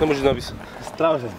Ne možeš da bi se. Stražen.